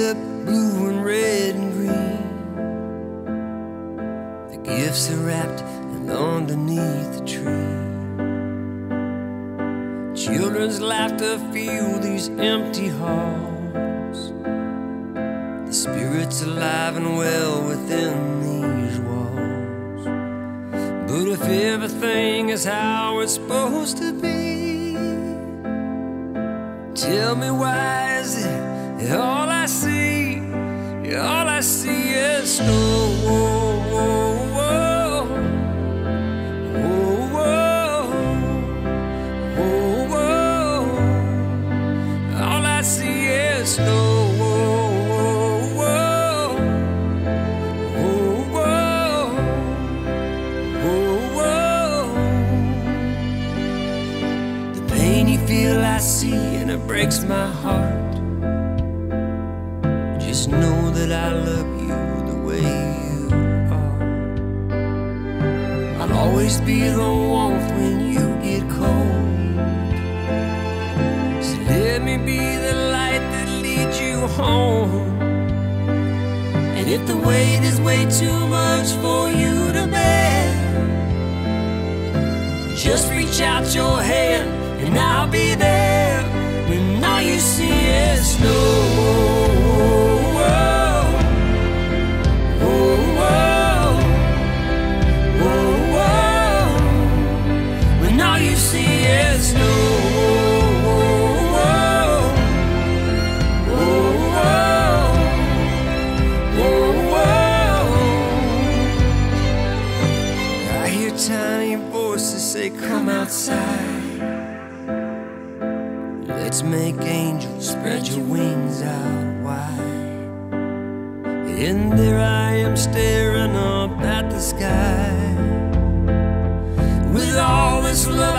up blue and red and green. The gifts are wrapped and underneath the tree. Children's laughter fill these empty halls. The spirit's alive and well within these walls. But if everything is how it's supposed to be, tell me why is it all I see? All I see is snow. Whoa, whoa, whoa. I see and it breaks my heart. Just know that I love you the way you are. I'll always be the warmth when you get cold. So let me be the light that leads you home. And if the weight is way too much for you to bear, just reach out your hand and I'll be there Outside. Let's make angels spread your wings out wide. And there I am staring up at the sky. With all this love